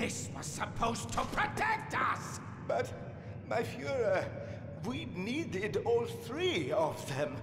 This was supposed to protect us! But, my Führer, we needed all three of them.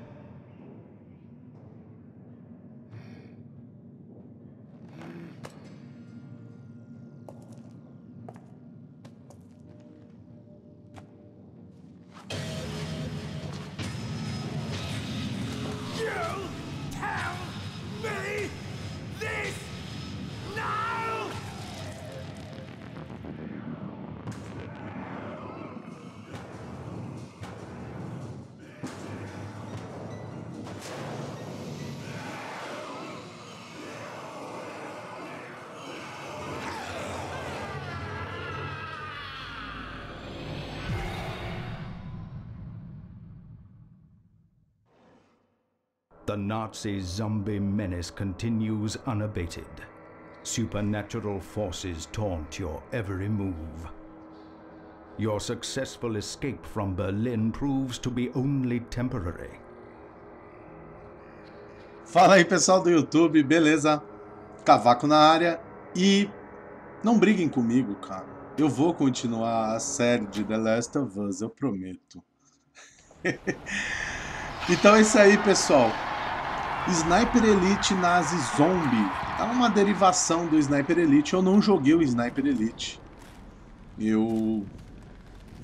The Nazi zombie menace continues unabated. Supernatural forces taunt your every move. Your successful escape from Berlin proves to be only temporary. Fala aí pessoal do YouTube, beleza? Cavaco na área e não briguem comigo, cara. Eu vou continuar a série de The Last of Us, eu prometo. então é isso aí, pessoal. Sniper Elite Nazi Zombie. É uma derivação do Sniper Elite. Eu não joguei o Sniper Elite. Eu.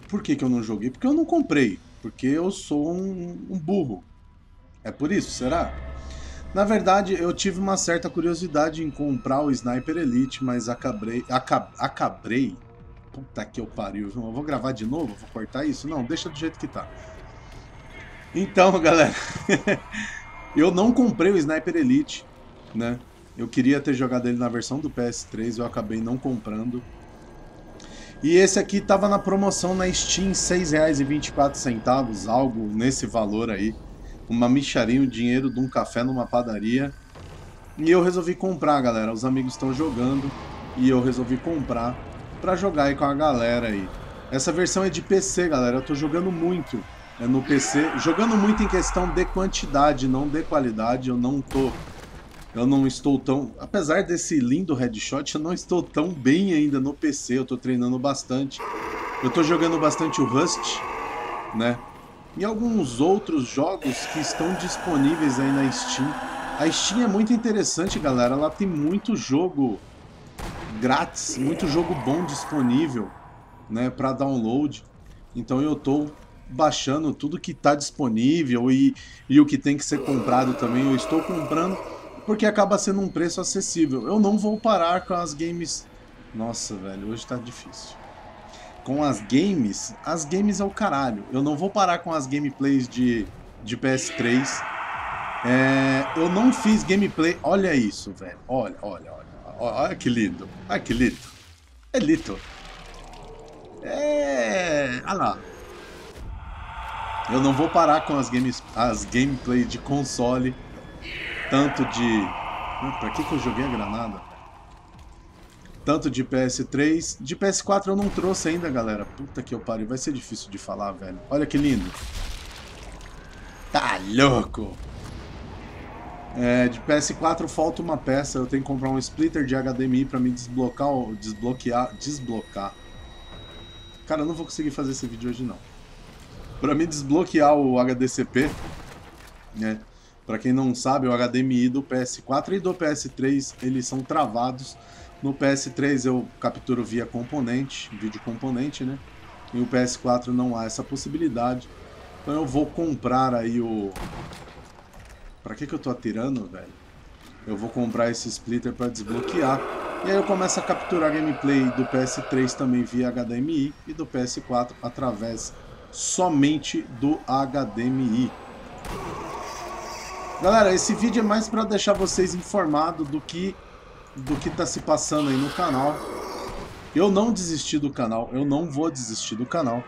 Por que, que eu não joguei? Porque eu não comprei. Porque eu sou um, um burro. É por isso, será? Na verdade, eu tive uma certa curiosidade em comprar o Sniper Elite, mas acabei. Acab, acabei. Puta que eu pariu. Eu vou gravar de novo? Vou cortar isso? Não, deixa do jeito que tá. Então, galera. Eu não comprei o Sniper Elite, né? Eu queria ter jogado ele na versão do PS3, eu acabei não comprando. E esse aqui tava na promoção na Steam, R$ 6,24, algo nesse valor aí. Uma micharia, o dinheiro de um café numa padaria. E eu resolvi comprar, galera. Os amigos estão jogando e eu resolvi comprar pra jogar aí com a galera aí. Essa versão é de PC, galera. Eu tô jogando muito no PC, jogando muito em questão de quantidade, não de qualidade. Eu não tô eu não estou tão, apesar desse lindo headshot, eu não estou tão bem ainda no PC. Eu tô treinando bastante. Eu tô jogando bastante o Rust, né? E alguns outros jogos que estão disponíveis aí na Steam. A Steam é muito interessante, galera. Ela tem muito jogo grátis, muito jogo bom disponível, né, para download. Então eu tô baixando tudo que está disponível e, e o que tem que ser comprado também. Eu estou comprando porque acaba sendo um preço acessível. Eu não vou parar com as games. Nossa, velho, hoje tá difícil. Com as games, as games é o caralho. Eu não vou parar com as gameplays de, de PS3. É, eu não fiz gameplay. Olha isso, velho. Olha, olha, olha. Olha que lindo. Olha que lindo. É lindo. É. Olha lá. Eu não vou parar com as games, as gameplay de console, tanto de. Hum, pra que, que eu joguei a granada? Tanto de PS3. De PS4 eu não trouxe ainda, galera. Puta que eu pariu. Vai ser difícil de falar, velho. Olha que lindo. Tá louco! É, de PS4 falta uma peça. Eu tenho que comprar um splitter de HDMI pra me desblocar. Desbloquear. Desblocar. Cara, eu não vou conseguir fazer esse vídeo hoje não para mim desbloquear o HDCP, né? Para quem não sabe, o HDMI do PS4 e do PS3 eles são travados. No PS3 eu capturo via componente, vídeo componente, né? E o PS4 não há essa possibilidade. Então eu vou comprar aí o Para que que eu tô atirando, velho? Eu vou comprar esse splitter para desbloquear. E aí eu começo a capturar gameplay do PS3 também via HDMI e do PS4 através somente do HDMI. Galera, esse vídeo é mais para deixar vocês informados do que do que está se passando aí no canal. Eu não desisti do canal, eu não vou desistir do canal.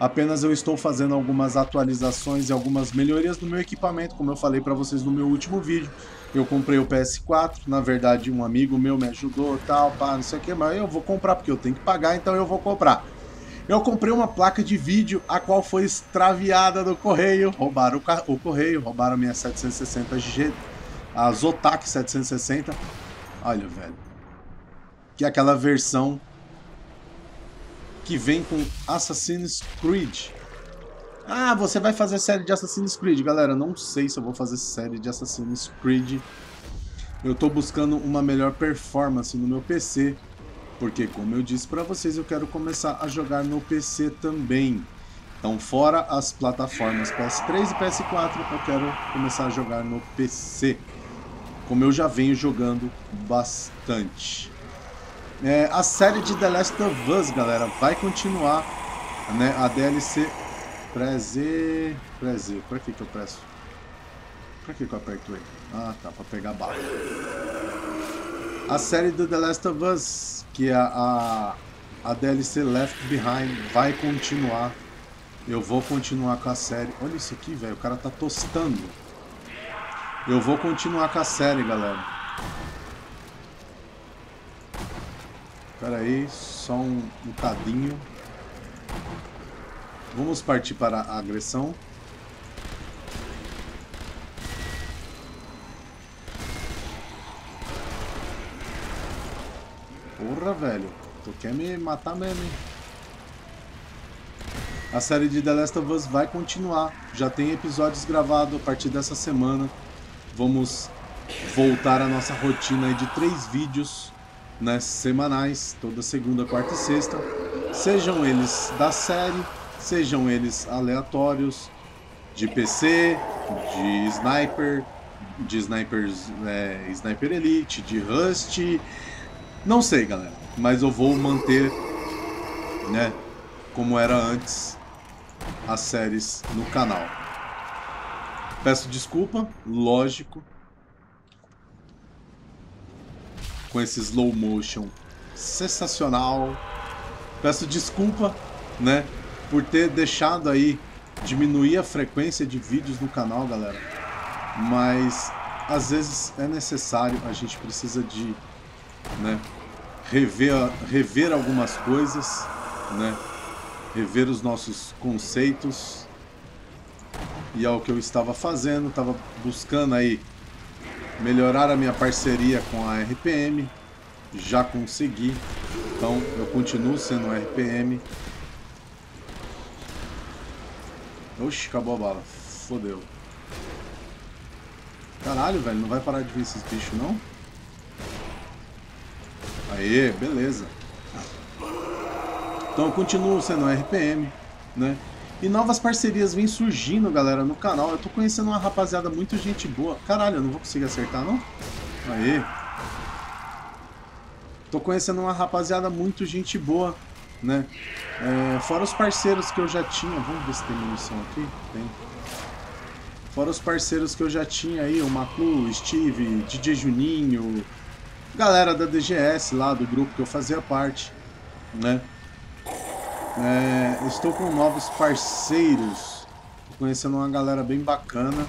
Apenas eu estou fazendo algumas atualizações e algumas melhorias no meu equipamento, como eu falei para vocês no meu último vídeo. Eu comprei o PS4, na verdade um amigo meu me ajudou, tal, pá, não sei o que, mas eu vou comprar porque eu tenho que pagar, então eu vou comprar. Eu comprei uma placa de vídeo, a qual foi extraviada do correio. Roubaram o, o correio, roubaram a minha 760G, a Zotac 760. Olha, velho. que é aquela versão que vem com Assassin's Creed. Ah, você vai fazer série de Assassin's Creed. Galera, não sei se eu vou fazer série de Assassin's Creed. Eu estou buscando uma melhor performance no meu PC. Porque, como eu disse para vocês, eu quero começar a jogar no PC também. Então, fora as plataformas PS3 e PS4, eu quero começar a jogar no PC. Como eu já venho jogando bastante. É, a série de The Last of Us, galera, vai continuar. Né, a DLC Preze. Preze. Pra que que eu presto? Pra que que eu aperto ele? Ah, tá. Pra pegar bala. A série do The Last of Us, que é a, a DLC Left Behind, vai continuar. Eu vou continuar com a série. Olha isso aqui, velho. O cara tá tostando. Eu vou continuar com a série, galera. Espera aí, só um, um cadinho. Vamos partir para a agressão. Porra, velho. Tu quer me matar mesmo, hein? A série de The Last of Us vai continuar. Já tem episódios gravados a partir dessa semana. Vamos voltar à nossa rotina de três vídeos né, semanais, toda segunda, quarta e sexta. Sejam eles da série, sejam eles aleatórios, de PC, de sniper, de snipers, é, sniper elite, de Rust, não sei, galera, mas eu vou manter, né, como era antes, as séries no canal. Peço desculpa, lógico, com esse slow motion sensacional. Peço desculpa, né, por ter deixado aí diminuir a frequência de vídeos no canal, galera. Mas às vezes é necessário, a gente precisa de, né, rever, rever algumas coisas, né, rever os nossos conceitos. E é o que eu estava fazendo, estava buscando aí melhorar a minha parceria com a RPM. Já consegui. Então eu continuo sendo RPM. Oxi, acabou a bala. Fodeu. Caralho, velho, não vai parar de ver esses bichos, não? Aê, beleza. Então continuo sendo RPM, né? E novas parcerias vêm surgindo, galera, no canal. Eu tô conhecendo uma rapaziada muito gente boa. Caralho, eu não vou conseguir acertar, não? Aê. Tô conhecendo uma rapaziada muito gente boa, né? É, fora os parceiros que eu já tinha. Vamos ver se tem munição aqui. Tem. Fora os parceiros que eu já tinha aí, o Maclu, Steve, DJ Juninho, galera da DGS lá, do grupo que eu fazia parte, né? É, estou com novos parceiros, conhecendo uma galera bem bacana.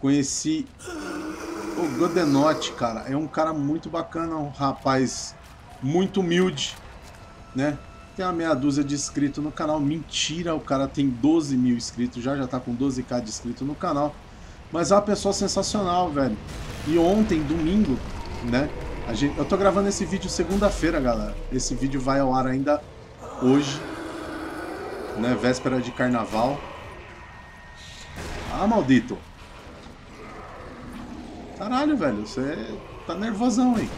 Conheci o Godenote, cara, é um cara muito bacana, um rapaz muito humilde, né? Tem uma meia dúzia de inscritos no canal. Mentira, o cara tem 12 mil inscritos já, já tá com 12k de inscritos no canal. Mas é uma pessoa sensacional, velho. E ontem, domingo, né? A gente, eu tô gravando esse vídeo segunda-feira, galera. Esse vídeo vai ao ar ainda hoje, né? Véspera de carnaval. Ah, maldito. Caralho, velho, você tá nervosão aí.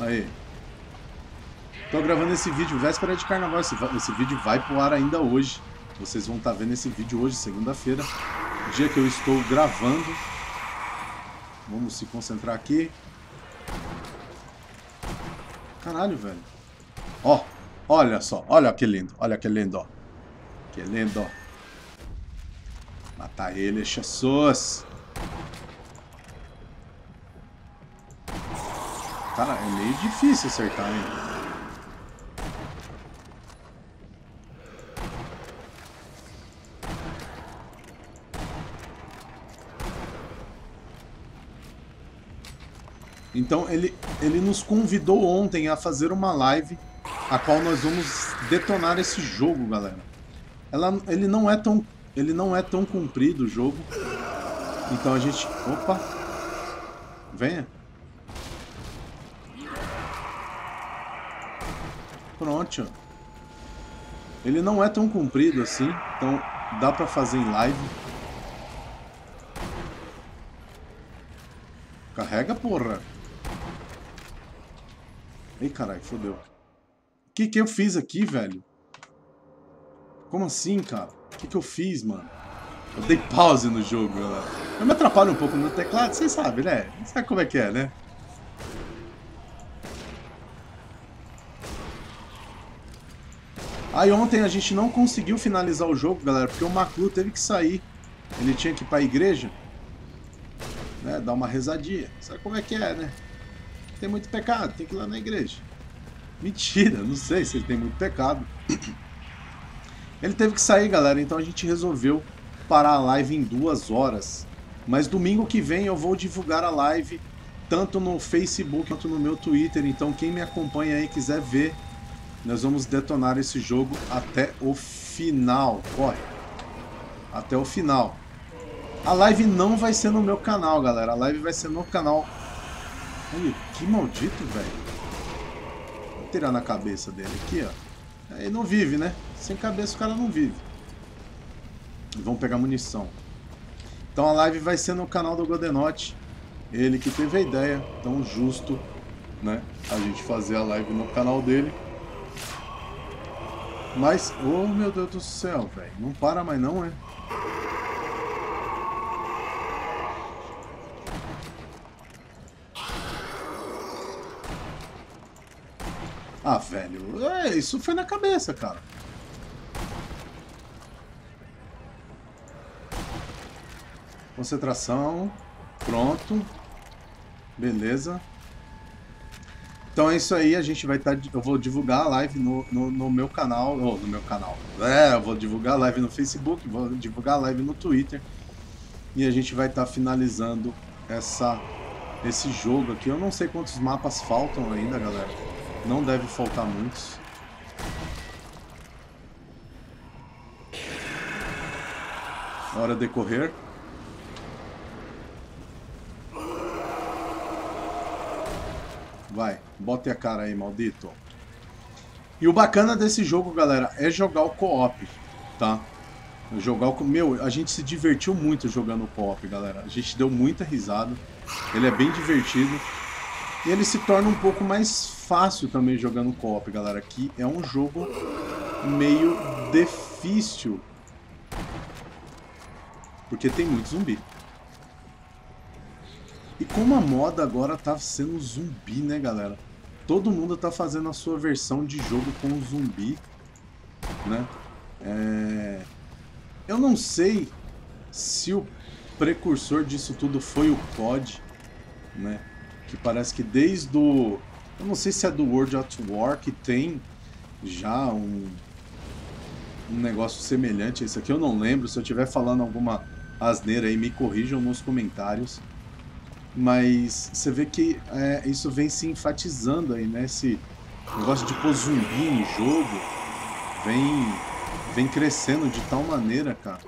Aí. Tô gravando esse vídeo véspera de carnaval. Esse, esse vídeo vai pro ar ainda hoje. Vocês vão estar tá vendo esse vídeo hoje, segunda-feira. Dia que eu estou gravando. Vamos se concentrar aqui. Caralho, velho. Ó, olha só. Olha que lindo. Olha que lindo, ó. Que lindo, ó. Matar ele, Jesus. Cara, é meio difícil acertar, hein? Então ele, ele nos convidou ontem a fazer uma live a qual nós vamos detonar esse jogo, galera. Ela, ele não é tão ele não é tão comprido o jogo. Então a gente, opa. Venha. Pronto. Ele não é tão comprido assim, então dá pra fazer em live. Carrega, porra. Ei, caralho, fodeu. O que que eu fiz aqui, velho? Como assim, cara? O que que eu fiz, mano? Eu dei pause no jogo, galera. Eu me atrapalho um pouco no teclado, vocês sabem, né? Sabe como é que é, né? Aí ontem a gente não conseguiu finalizar o jogo, galera, porque o Maclu teve que sair. Ele tinha que ir pra igreja, né, dar uma rezadinha. Sabe como é que é, né? Tem muito pecado, tem que ir lá na igreja. Mentira, não sei se ele tem muito pecado. Ele teve que sair, galera, então a gente resolveu parar a live em duas horas. Mas domingo que vem eu vou divulgar a live tanto no Facebook quanto no meu Twitter. Então quem me acompanha aí quiser ver, nós vamos detonar esse jogo até o final. Corre. Até o final. A live não vai ser no meu canal, galera. A live vai ser no canal... Olha, que maldito, velho. Vou tirar na cabeça dele aqui, ó. Ele não vive, né? Sem cabeça o cara não vive. Vamos pegar munição. Então a live vai ser no canal do Godenote. Ele que teve a ideia, tão justo, né? A gente fazer a live no canal dele. Mas, oh meu Deus do céu, velho. Não para mais não, é? Ah, velho. É, isso foi na cabeça, cara. Concentração. Pronto. Beleza. Então é isso aí, a gente vai estar. Tá, eu vou divulgar a live no, no, no, meu canal. Ou no meu canal. É, eu vou divulgar a live no Facebook, vou divulgar a live no Twitter. E a gente vai estar tá finalizando essa, esse jogo aqui. Eu não sei quantos mapas faltam ainda, galera. Não deve faltar muitos. Hora de correr. Vai, bote a cara aí, maldito. E o bacana desse jogo, galera, é jogar o co-op, tá? Jogar o... Meu, a gente se divertiu muito jogando o co-op, galera. A gente deu muita risada. Ele é bem divertido. E ele se torna um pouco mais fácil também jogando co-op, galera. Que é um jogo meio difícil. Porque tem muito zumbi. E como a moda agora tá sendo zumbi, né, galera? Todo mundo tá fazendo a sua versão de jogo com zumbi, né? É... Eu não sei se o precursor disso tudo foi o COD, né? Que parece que desde o... Eu não sei se é do World at War que tem já um, um negócio semelhante a isso aqui. Eu não lembro. Se eu estiver falando alguma asneira aí, me corrijam nos comentários. Mas você vê que é, isso vem se enfatizando aí, né? Esse negócio de pôr zumbi em jogo vem, vem crescendo de tal maneira, cara.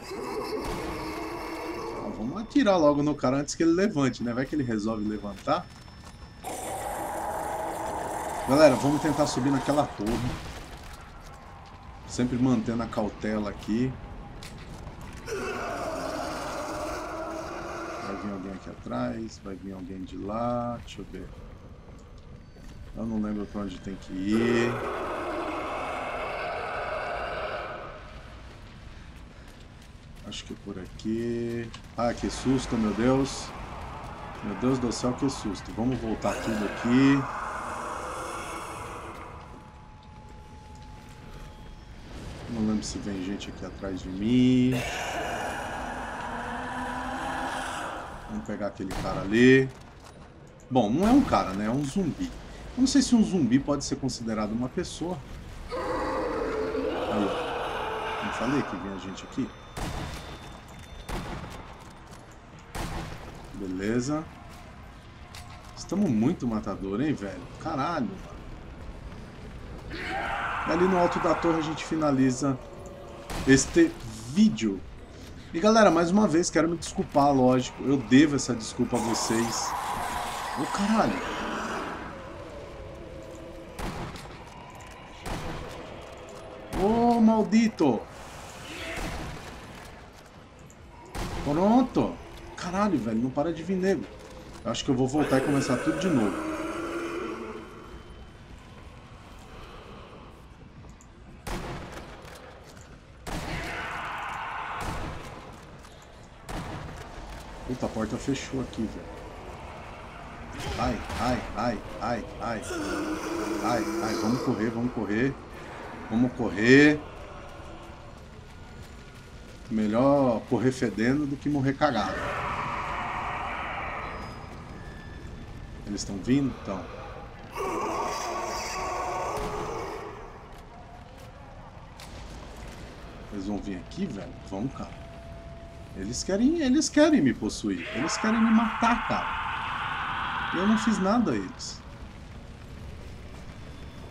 Ah, vamos atirar logo no cara antes que ele levante, né? Vai que ele resolve levantar. Galera, vamos tentar subir naquela torre. Sempre mantendo a cautela aqui. vir alguém aqui atrás, vai vir alguém de lá, deixa eu ver. Eu não lembro pra onde tem que ir. Acho que por aqui. Ah, que susto, meu Deus. Meu Deus do céu, que susto. Vamos voltar tudo aqui. Não se vem gente aqui atrás de mim. Vamos pegar aquele cara ali. Bom, não é um cara, né? É um zumbi. Eu não sei se um zumbi pode ser considerado uma pessoa. Aí. Não falei que vinha gente aqui? Beleza. Estamos muito matador, hein, velho? Caralho, mano. Ali no alto da torre a gente finaliza este vídeo. E galera, mais uma vez, quero me desculpar, lógico. Eu devo essa desculpa a vocês. Ô, caralho. Não, maldito! Pronto! Caralho, velho, não para de vir nego. Eu acho que eu vou voltar e começar tudo de novo. Puta, a porta fechou aqui, velho. Ai, ai, ai, ai, ai. Ai, ai, vamos correr, vamos correr. Vamos correr. Melhor correr fedendo do que morrer cagado. Eles estão vindo? Então. Eles vão vir aqui, velho? Vamos, cara. Eles querem, eles querem me possuir. Eles querem me matar, cara. Eu não fiz nada a eles.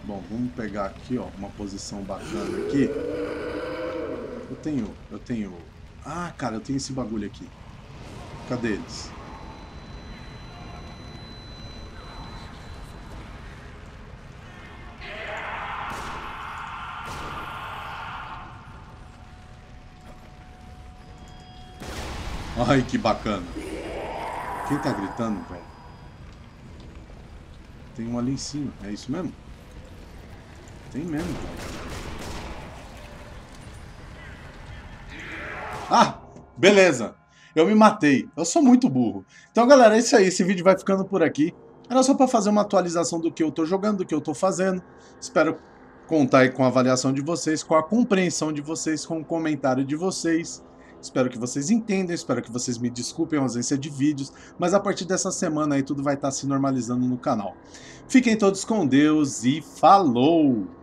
Bom, vamos pegar aqui, ó, uma posição bacana aqui. Eu tenho, eu tenho... Ah, cara, eu tenho esse bagulho aqui. Cadê eles? Ai, que bacana. Quem tá gritando, velho? Tem um ali em cima, é isso mesmo? Tem mesmo, Ah, beleza. Eu me matei. Eu sou muito burro. Então, galera, é isso aí. Esse vídeo vai ficando por aqui. Era só para fazer uma atualização do que eu tô jogando, do que eu tô fazendo. Espero contar aí com a avaliação de vocês, com a compreensão de vocês, com o comentário de vocês. Espero que vocês entendam, espero que vocês me desculpem a ausência de vídeos, mas a partir dessa semana aí tudo vai estar se normalizando no canal. Fiquem todos com Deus e falou!